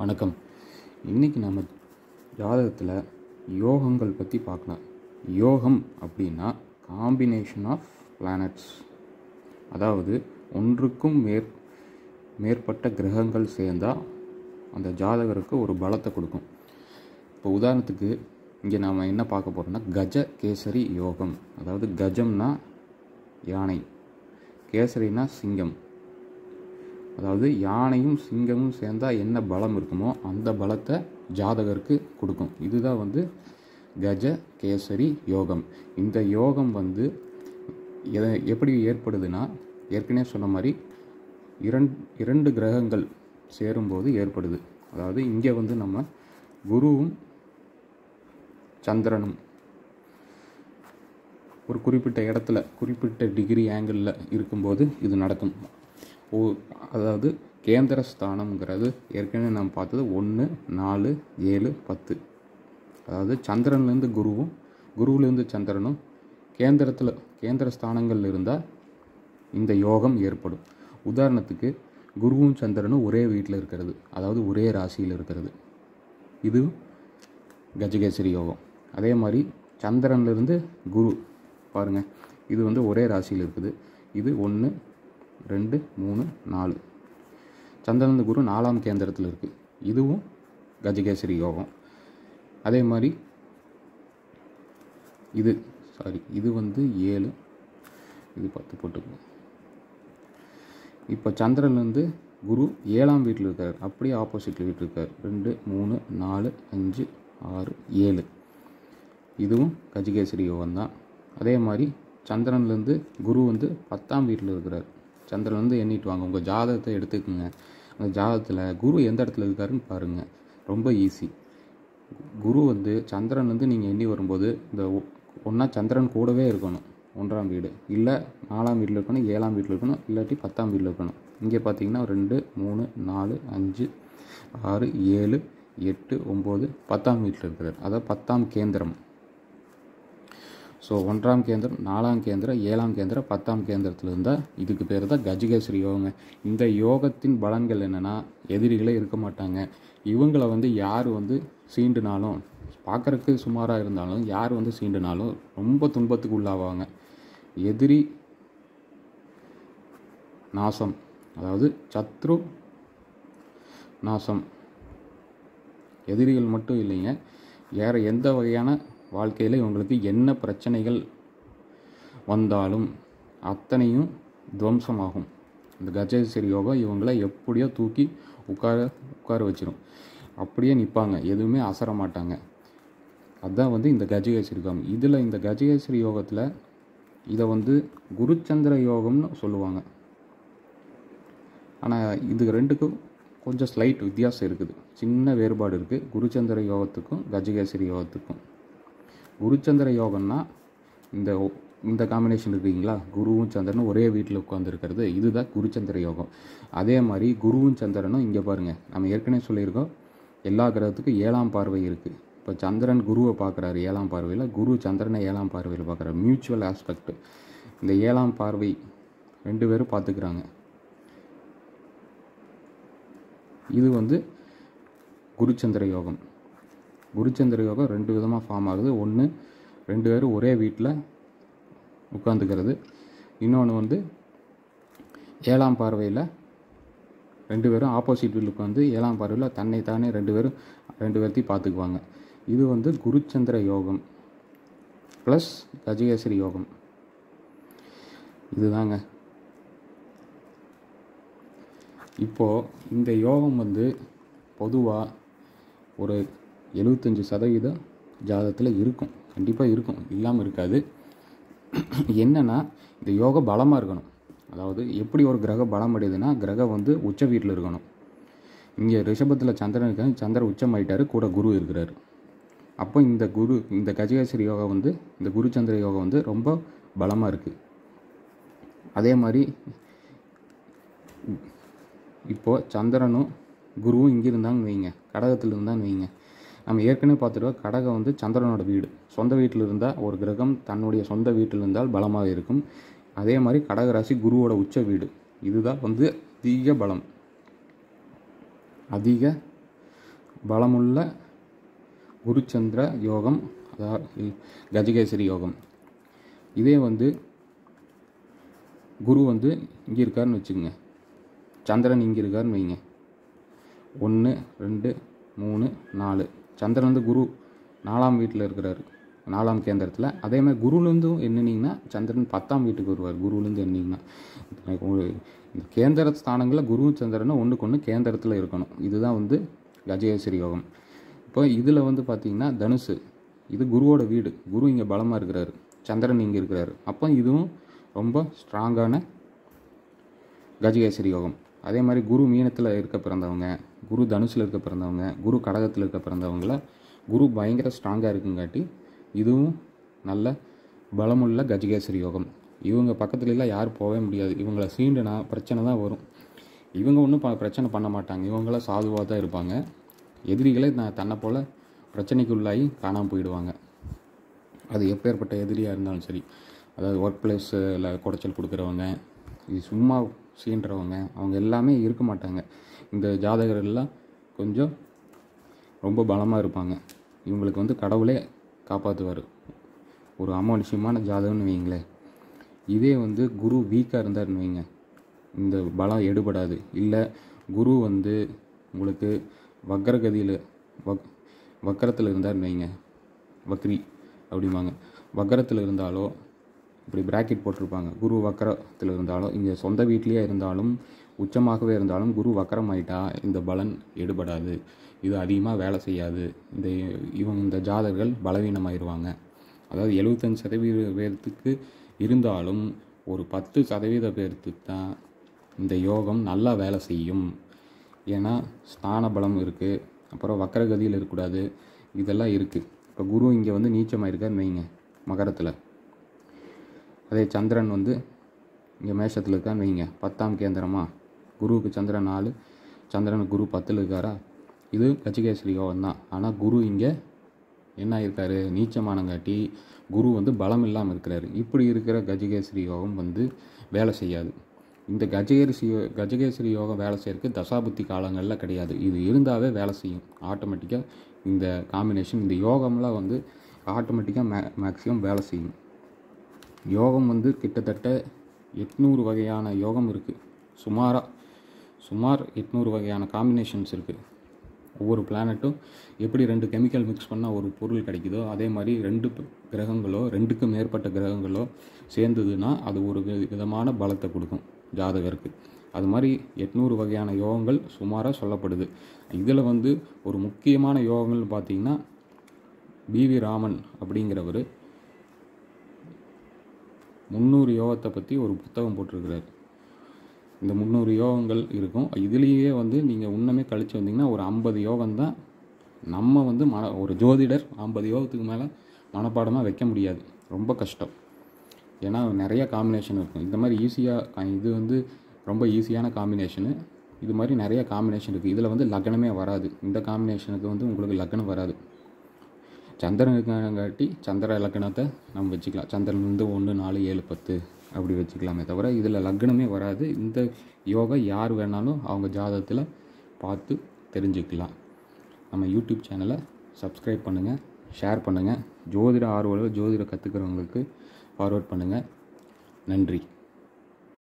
வணக்கம். இன்றைக்கி நம்ம ஜாதகத்தில் யோகங்கள் பற்றி பார்க்கலாம். யோகம் அப்படின்னா காம்பினேஷன் ஆஃப் பிளானட்ஸ் அதாவது ஒன்றுக்கும் மேற் மேற்பட்ட கிரகங்கள் சேர்ந்தால் அந்த ஜாதகருக்கு ஒரு பலத்தை கொடுக்கும். இப்போ உதாரணத்துக்கு இங்கே நாம் என்ன பார்க்க போகிறோம்னா கஜ கேசரி யோகம். அதாவது கஜம்னா யானை கேசரினா சிங்கம். அதாவது யானையும் சிங்கமும் சேர்ந்தால் என்ன பலம் இருக்குமோ அந்த பலத்தை ஜாதகருக்கு கொடுக்கும். இதுதான் வந்து கஜ கேசரி யோகம். இந்த யோகம் வந்து எதை எப்படி ஏற்படுதுன்னா ஏற்கனவே சொன்ன மாதிரி இரண்டு இரண்டு கிரகங்கள் சேரும்போது ஏற்படுது. அதாவது இங்கே வந்து நம்ம குருவும் சந்திரனும் ஒரு குறிப்பிட்ட இடத்துல குறிப்பிட்ட டிகிரி ஆங்கிளில் இருக்கும்போது இது நடக்கும். பூ அதாவது கேந்திர ஸ்தானம்ங்கிறது ஏற்கனவே நாம் பார்த்தது ஒன்று நாலு ஏழு பத்து. அதாவது சந்திரன்லேருந்து குருவும் குருவிலேருந்து சந்திரனும் கேந்திரத்தில் கேந்திர ஸ்தானங்கள் இருந்தால் இந்த யோகம் ஏற்படும். உதாரணத்துக்கு குருவும் சந்திரனும் ஒரே வீட்டில் இருக்கிறது. அதாவது ஒரே ராசியில் இருக்கிறது. இது கஜகேசரி யோகம். அதே மாதிரி சந்திரன்லேருந்து குரு பாருங்கள் இது வந்து ஒரே ராசியில் இருக்குது. இது ஒன்று ரெண்டு மூணு நாலு. சந்திரன் குரு நாலாம் கேந்திரத்தில் இருக்குது இதுவும் கஜகேசரி யோகம். அதே மாதிரி இது சாரி இது வந்து ஏழு. இது பத்து போட்டுக்கோங்க இப்போ சந்திரன்லேருந்து குரு ஏழாம் வீட்டில் இருக்கார். அப்படியே ஆப்போசிட்டில் வீட்டில் இருக்கார் ரெண்டு மூணு நாலு அஞ்சு ஆறு ஏழு. இதுவும் கஜகேசரி யோகம் தான் அதே மாதிரி சந்திரன்லேருந்து குரு வந்து பத்தாம் வீட்டில் இருக்கிறார். சந்திரன் வந்து எண்ணிட்டு வாங்க. உங்கள் ஜாதகத்தை எடுத்துக்கோங்க. அந்த ஜாதகத்தில் குரு எந்த இடத்துல இருக்காருன்னு பாருங்கள் ரொம்ப ஈஸி குரு வந்து சந்திரன் வந்து நீங்கள் எண்ணி வரும்போது இந்த ஒன்றா சந்திரன் கூடவே இருக்கணும். ஒன்றாம் வீடு. இல்லை நாலாம் வீட்டில் இருக்கணும் ஏழாம் வீட்டில் இருக்கணும் இல்லாட்டி பத்தாம் வீட்டில் இருக்கணும். இங்கே பார்த்தீங்கன்னா ரெண்டு மூணு நாலு அஞ்சு ஆறு ஏழு எட்டு ஒம்பது பத்தாம் வீட்டில் இருக்கிறார். அதாவது பத்தாம் கேந்திரம். ஸோ ஒன்றாம் கேந்திரம் நாலாம் கேந்திரம் ஏழாம் கேந்திரம் பத்தாம் கேந்திரத்தில் இருந்தால் இதுக்கு பேர் தான் கஜகேசரி யோகங்க. இந்த யோகத்தின் பலன்கள் என்னென்னா எதிரிகளே இருக்க மாட்டாங்க. இவங்களை வந்து யார் வந்து சீண்டுனாலும் பார்க்குறக்கு சுமாராக இருந்தாலும் யார் வந்து சீண்டுனாலும் ரொம்ப துன்பத்துக்கு உள்ளாவாங்க. எதிரி நாசம். அதாவது சத்ரு நாசம். எதிரிகள் மட்டும் இல்லைங்க. வேறு எந்த வகையான வாழ்க்கையில் இவங்களுக்கு என்ன பிரச்சனைகள் வந்தாலும் அத்தனையும் துவம்சமாகும். இந்த கஜேஸ்வரி யோகா இவங்களை எப்படியோ தூக்கி உட்கார உட்கார வச்சிடும் அப்படியே நிற்பாங்க எதுவுமே அசர மாட்டாங்க. அதுதான் வந்து இந்த கஜகேஸ்வரி யோகம். இதில் இந்த கஜகேஸ்வரி யோகத்தில் இதை வந்து குருச்சந்திர யோகம்னு சொல்லுவாங்க. ஆனால் இது ரெண்டுக்கும் கொஞ்சம் ஸ்லைட் வித்தியாசம் இருக்குது. சின்ன வேறுபாடு இருக்குது குருச்சந்திர யோகத்துக்கும் கஜகேசரி யோகத்துக்கும். குருச்சந்திர யோகம்னா இந்த இந்த காம்பினேஷன் இருக்குங்களா குருவும் சந்திரனும் ஒரே வீட்டில் உட்காந்துருக்கிறது இதுதான் குருச்சந்திர யோகம். அதே மாதிரி குருவும் சந்திரனும் இங்கே பாருங்கள் நம்ம ஏற்கனவே சொல்லியிருக்கோம். எல்லா கிரகத்துக்கும் ஏழாம் பார்வை இருக்குது இப்போ சந்திரன் குருவை பார்க்குறாரு ஏழாம் பார்வையில். குரு சந்திரனை ஏழாம் பார்வையில் பார்க்குறாரு. மியூச்சுவல் ஆஸ்பெக்ட் இந்த ஏழாம் பார்வை ரெண்டு பேரும் பார்த்துக்கிறாங்க. இது வந்து குருச்சந்திர யோகம். குருச்சந்திர யோகம் ரெண்டு விதமாக ஃபார்ம் ஆகுது. ஒன்று ரெண்டு பேரும் ஒரே வீட்டில் உட்காந்துக்கிறது இன்னொன்று வந்து ஏழாம் பார்வையில் ரெண்டு பேரும் ஆப்போசிட் வீட்டில் உட்காந்து ஏழாம் பார்வையில் தன்னை தானே ரெண்டு பேரும் ரெண்டு பேர்த்தையும் பார்த்துக்குவாங்க. இது வந்து குருச்சந்திர யோகம் ப்ளஸ் கஜகேசரி யோகம். இதுதாங்க. இப்போது இந்த யோகம் வந்து பொதுவாக ஒரு எழுபத்தஞ்சி சதவீதம் ஜாதகத்தில் இருக்கும். கண்டிப்பாக இருக்கும். இல்லாமல் இருக்காது. என்னென்னா இந்த யோகா பலமாக இருக்கணும். அதாவது எப்படி ஒரு கிரகம் பலம் அடையுதுன்னா கிரகம் வந்து உச்ச வீட்டில் இருக்கணும். இங்கே ரிஷபத்தில் சந்திரன் இருக்காங்க சந்திரன் உச்சம் ஆயிட்டாரு. கூட குரு இருக்கிறார். அப்போ இந்த குரு இந்த கஜகேசரி யோகா வந்து இந்த குரு சந்திர யோகா வந்து ரொம்ப பலமாக இருக்குது அதே மாதிரி இப்போது சந்திரனும் குருவும் இங்கே இருந்தாங்கன்னு வைங்க. கடகத்தில் இருந்தான்னு வைங்க. நம்ம ஏற்கனவே பார்த்துருக்கோம் கடகம் வந்து சந்திரனோட வீடு. சொந்த வீட்டில் இருந்தால் ஒரு கிரகம் தன்னுடைய சொந்த வீட்டில் இருந்தால் பலமாக இருக்கும். அதே மாதிரி கடகராசி குருவோட உச்ச வீடு. இதுதான் வந்து அதிக பலம். அதிக பலமுள்ள குருச்சந்திர யோகம் அதாவது கஜகேசரி யோகம். இதே வந்து குரு வந்து இங்கே இருக்காருன்னு வச்சுக்கோங்க. சந்திரன் இங்கே இருக்காருன்னு வைங்க. ஒன்று ரெண்டு மூணு நாலு. சந்திரன் வந்து குரு நாலாம் வீட்டில் இருக்கிறாரு நாலாம் கேந்திரத்தில். அதே மாதிரி குருலேருந்தும் எண்ணினீங்கன்னா சந்திரன் பத்தாம் வீட்டுக்கு வருவார் குருலேருந்து எண்ணிங்கன்னா இந்த கேந்திர ஸ்தானங்களில் குரு சந்திரனும் ஒன்றுக்கு ஒன்று கேந்திரத்தில் இருக்கணும். இதுதான் வந்து கஜகேசரி யோகம். இப்போ இதில் வந்து பார்த்திங்கன்னா தனுசு. இது குருவோட வீடு. குரு இங்கே பலமாக இருக்கிறாரு. சந்திரன் இங்கே இருக்கிறாரு. அப்போ இதுவும் ரொம்ப ஸ்ட்ராங்கான கஜகேசரி யோகம். அதே மாதிரி குரு மீனத்தில் இருக்க பிறந்தவங்க குரு தனுசில் இருக்க பிறந்தவங்க குரு கடகத்தில் இருக்க பிறந்தவங்கள குரு பயங்கர ஸ்ட்ராங்காக இருக்குங்காட்டி இதுவும் நல்ல பலமுள்ள கஜகேசரி யோகம். இவங்க பக்கத்துலலாம் யாரும் போகவே முடியாது. இவங்கள சீண்டுனா பிரச்சனை தான் வரும். இவங்க ஒன்றும் ப பிரச்சனை பண்ண மாட்டாங்க. இவங்களாம் சாதுவாக தான் இருப்பாங்க. எதிரிகளே நான் தன்னை போல் பிரச்சனைக்கு உள்ளாகி காணாமல் போயிடுவாங்க. அது எப்பேற்பட்ட எதிரியாக இருந்தாலும் சரி. அதாவது ஒர்க் பிளேஸில் குடைச்சல் கொடுக்குறவங்க இது சும்மா சீன்றவங்க அவங்க எல்லாமே இருக்க மாட்டாங்க. இந்த ஜாதகர்கள்லாம் கொஞ்சம் ரொம்ப பலமாக இருப்பாங்க. இவங்களுக்கு வந்து கடவுளே காப்பாற்றுவார் ஒரு அமானுஷ்யமான ஜாதகம்னு வைங்களேன் இதே வந்து குரு வீக்காக இருந்தாருன்னு வைங்க இந்த பலம் எடுபடாது. இல்லை குரு வந்து உங்களுக்கு வக்கரகதியில் வக் வக்கரத்தில் இருந்தாருன்னு வைங்க வக்ரி அப்படிம்பாங்க. வக்கரத்தில் இருந்தாலோ இப்படி பிராக்கெட் போட்டிருப்பாங்க. குரு வக்கரத்தில் இருந்தாலும் இங்கே சொந்த வீட்லேயே இருந்தாலும் உச்சமாகவே இருந்தாலும் குரு வக்கரமாயிட்டா இந்த பலன் எடுபடாது. இது அதிகமாக வேலை செய்யாது. இந்த இவங்க இந்த ஜாதகர்கள் பலவீனமாயிருவாங்க. அதாவது எழுபத்தஞ்சு சதவீத பேர்த்துக்கு இருந்தாலும் ஒரு பத்து சதவீத பேர்த்துக்கு தான் இந்த யோகம் நல்லா வேலை செய்யும். ஏன்னா ஸ்தான பலம் இருக்குது அப்புறம் வக்கரகதியில் இருக்கக்கூடாது. இதெல்லாம் இருக்குது இப்போ குரு இங்கே வந்து நீச்சமாக இருக்கார் வைங்க. மகரத்தில். அதே சந்திரன் வந்து இங்கே மேஷத்தில் இருக்கான்னு வைங்க. பத்தாம் கேந்திரமா? குருவுக்கு சந்திரன் நாலு சந்திரன் குரு பத்தில் இருக்காரா? இது கச்சிகேசரி யோகம் தான். ஆனால் குரு இங்கே என்ன இருக்காரு நீச்சமானங்காட்டி குரு வந்து பலம் இல்லாமல் இருக்கிறாரு. இப்படி இருக்கிற கஜகேசரி யோகம் வந்து வேலை செய்யாது. இந்த கஜகேசரி கஜகேசரி யோகம் வேலை செய்யறதுக்கு தசாபுத்தி காலங்களில் கிடையாது. இது இருந்தாவே வேலை செய்யும். ஆட்டோமேட்டிக்காக இந்த காம்பினேஷன் இந்த யோகம்லாம் வந்து ஆட்டோமேட்டிக்காக மே மேக்ஸிமம் வேலை செய்யும். யோகம் வந்து கிட்டத்தட்ட எட்நூறு வகையான யோகம் இருக்குது சுமாராக சுமார் எட்நூறு வகையான காம்பினேஷன்ஸ் இருக்குது ஒவ்வொரு பிளானட்டும் எப்படி ரெண்டு கெமிக்கல் மிக்ஸ் பண்ணால் ஒரு பொருள் கிடைக்குதோ அதே மாதிரி ரெண்டு கிரகங்களோ ரெண்டுக்கு மேற்பட்ட கிரகங்களோ சேர்ந்ததுன்னா அது ஒரு வி- விதமான பலத்தை கொடுக்கும் ஜாதகருக்கு. அது மாதிரி எட்நூறு வகையான யோகங்கள் சுமாராக சொல்லப்படுது. இதில் வந்து ஒரு முக்கியமான யோகங்கள்னு பார்த்தீங்கன்னா பிவி ராமன் அப்படிங்கிறவர் முந்நூறு யோகத்தை பற்றி ஒரு புத்தகம் போட்டிருக்கிறார். இந்த முந்நூறு யோகங்கள் இருக்கும். இதுலேயே வந்து நீங்கள் இன்னுமே கழிச்சு வந்தீங்கன்னா ஒரு ஐம்பது யோகம் தான் நம்ம வந்து மன ஒரு ஜோதிடர் ஐம்பது யோகத்துக்கு மேலே மனப்பாடமாக வைக்க முடியாது. ரொம்ப கஷ்டம். ஏன்னா நிறைய காம்பினேஷன் இருக்கும். இந்த மாதிரி ஈஸியாக இது வந்து ரொம்ப ஈஸியான காம்பினேஷனு இது மாதிரி நிறைய காம்பினேஷன் இருக்குது இதில் வந்து லக்னமே வராது. இந்த காம்பினேஷனுக்கு வந்து உங்களுக்கு லக்னம் வராது. சந்திரன் இருக்கிறங்காட்டி சந்திர லக்னத்தை நம்ம வச்சுக்கலாம். சந்திரன் வந்து ஒன்று நாலு ஏழு பத்து அப்படி வச்சுக்கலாமே தவிர இதில் லக்னமே வராது. இந்த யோகா யார் வேணாலும் அவங்க ஜாதகத்தில் பார்த்து தெரிஞ்சுக்கலாம். நம்ம யூடியூப் சேனலை சப்ஸ்கிரைப் பண்ணுங்கள் ஷேர் பண்ணுங்கள் ஜோதிட ஆர்வலர் ஜோதிட கற்றுக்கிறவங்களுக்கு ஃபார்வர்ட் பண்ணுங்கள் நன்றி.